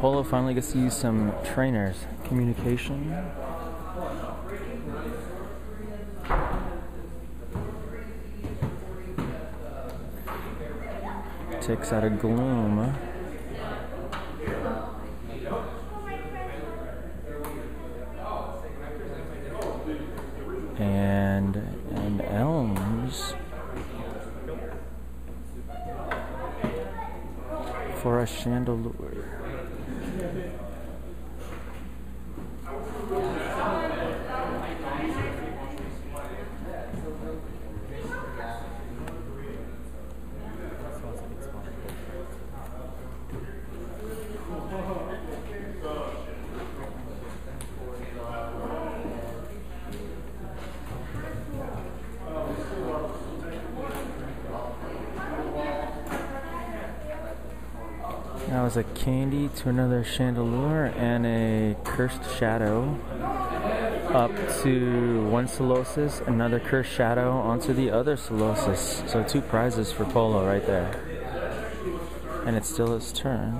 Polo finally gets to use some trainers. Communication. Takes out of gloom. And and elms for a chandelure. That was a candy to another chandelure and a cursed shadow up to one Solosis, another cursed shadow onto the other Solosis. So two prizes for Polo right there. And it's still his turn.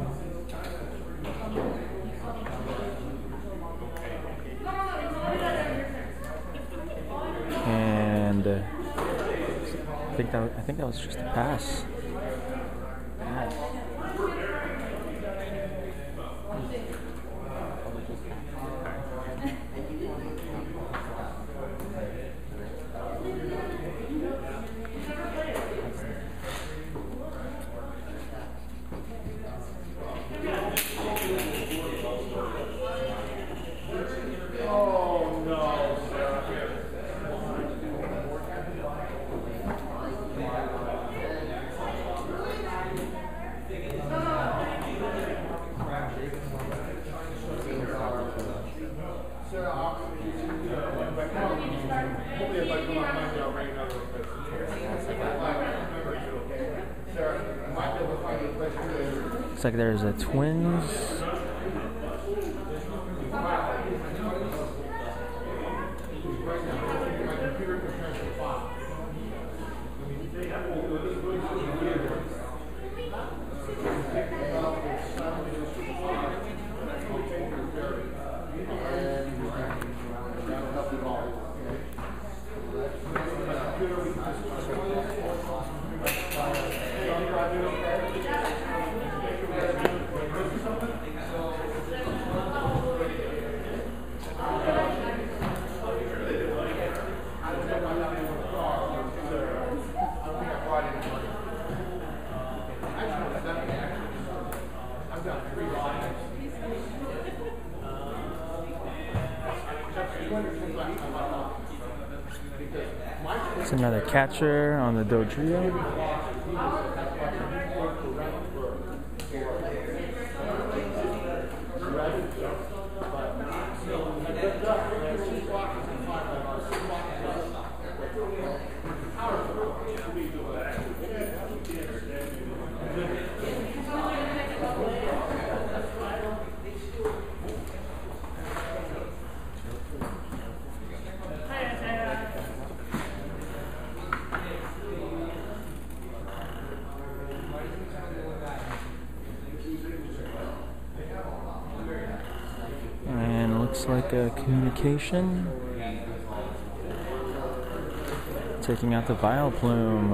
And uh, I think that I think that was just a pass. Looks like there's a twins. Another catcher on the Dodrio. And looks like a communication. Taking out the vial plume.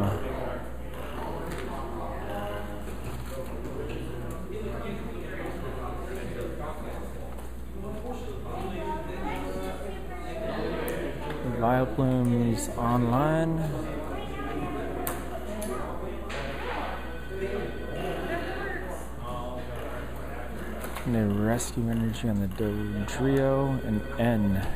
Vileplume. Vileplume's online. And a rescue energy on the Dodrio and N.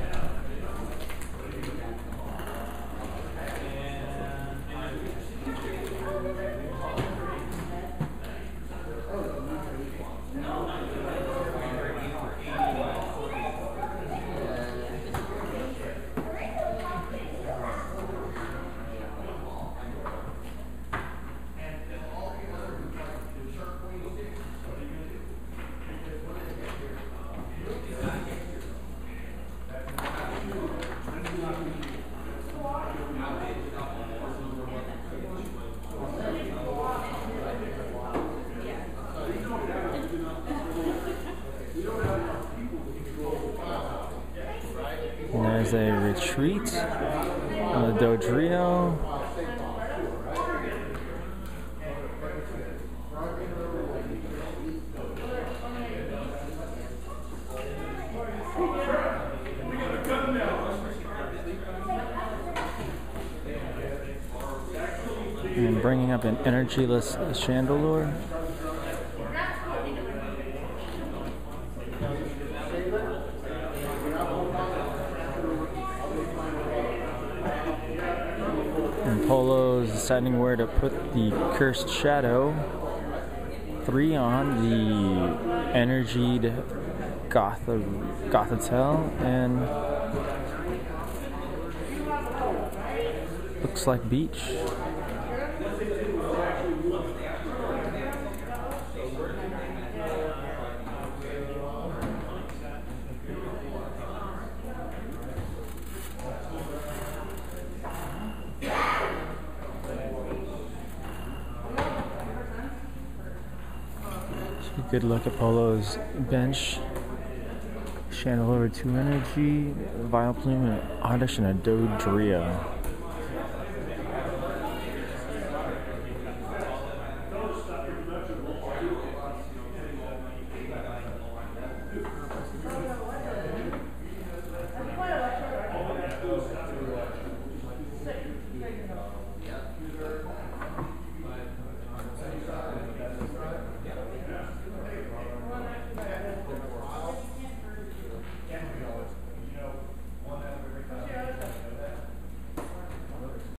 is a retreat on the Dodrio. And bringing up an energyless chandelure. And Polo's deciding where to put the Cursed Shadow. Three on the Energied Gotha, Gothitelle and looks like beach. a good look at Polo's bench. over 2 Energy, Vileplume, and Oddish, and a Dodrio.